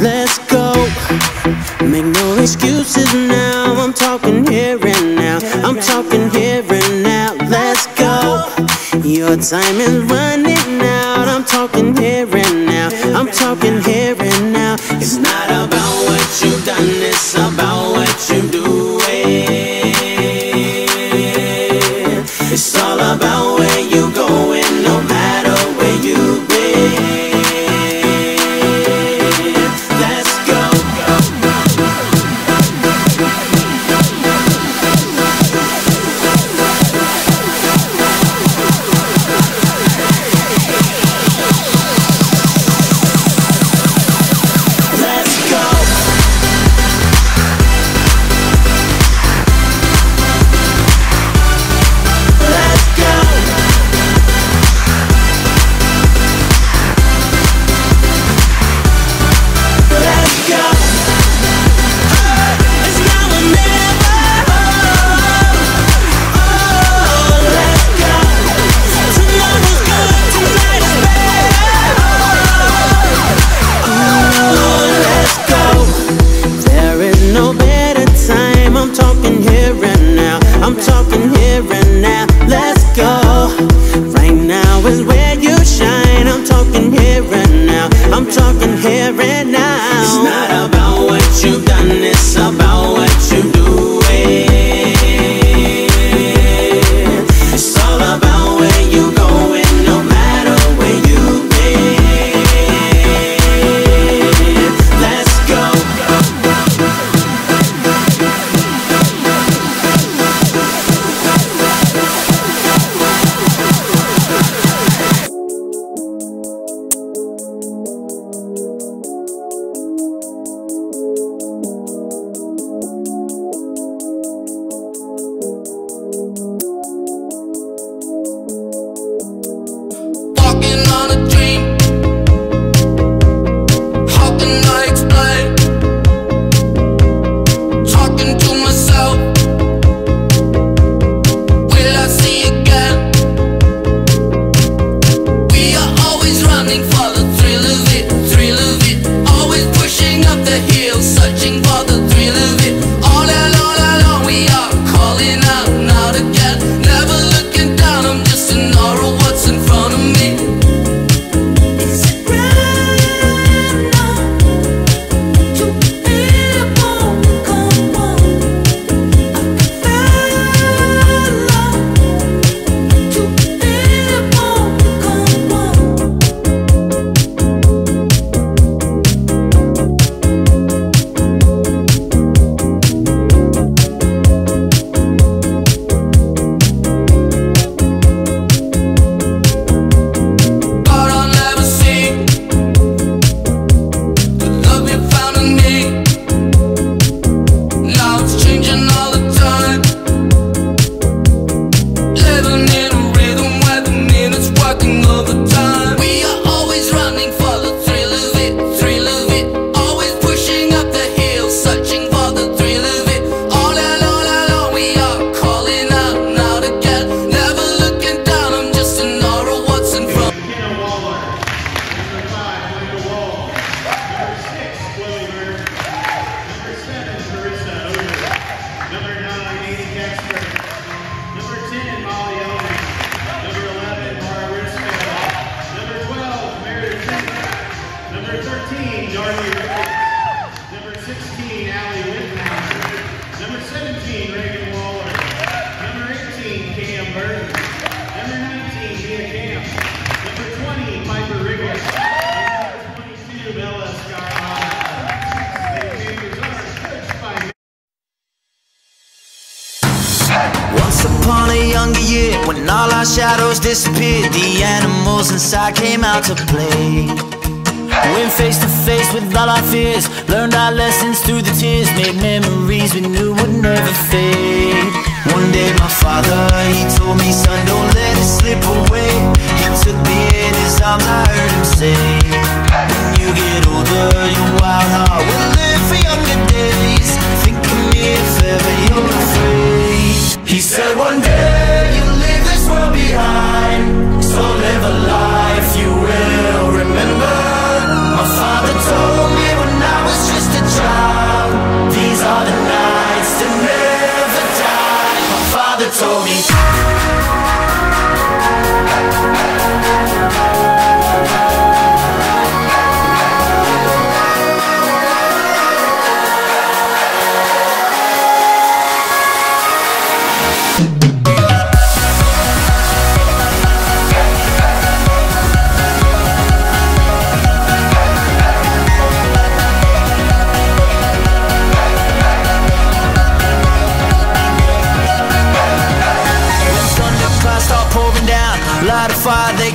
Let's go. Make no excuses now. I'm talking here and now. I'm talking here and now. Let's go. Your time is running out. I'm talking here and now. I'm talking here and now. It's not about what you've done, it's about what you was waiting. flowers disappeared, the animals inside came out to play. Went face to face with all our fears, learned our lessons through the tears, made memories we knew would never fade. One day my father, he told me, son, don't let it slip away. He took me in his arms, I heard him say, When you get older, your wild heart will live for younger days. Think of me if ever you're afraid. He said one day.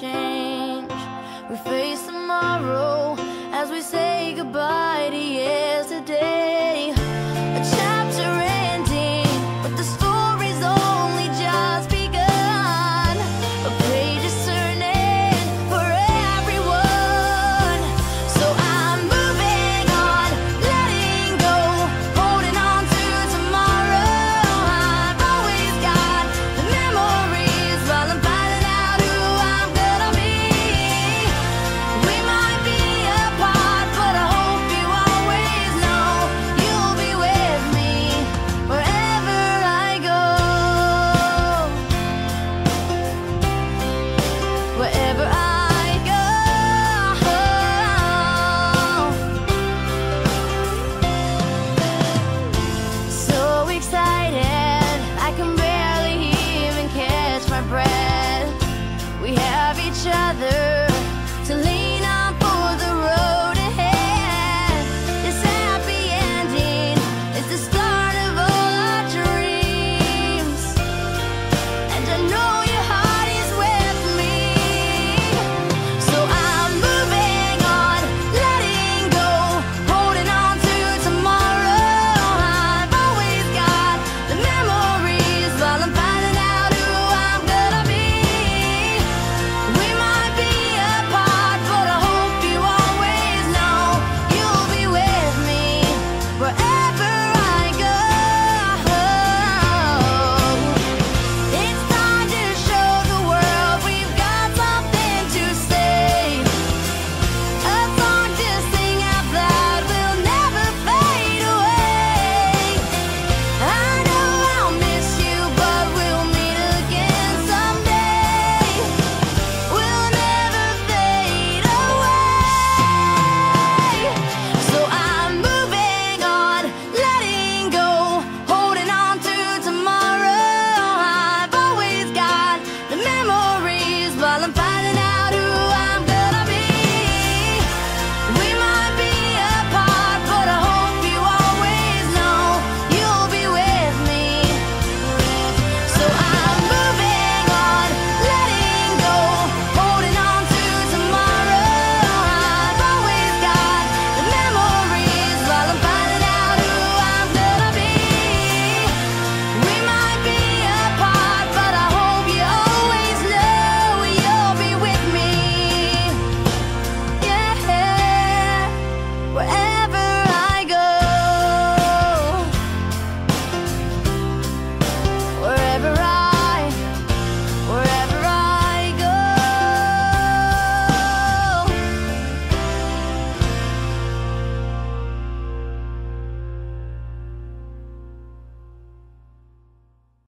change. We face tomorrow as we say goodbye.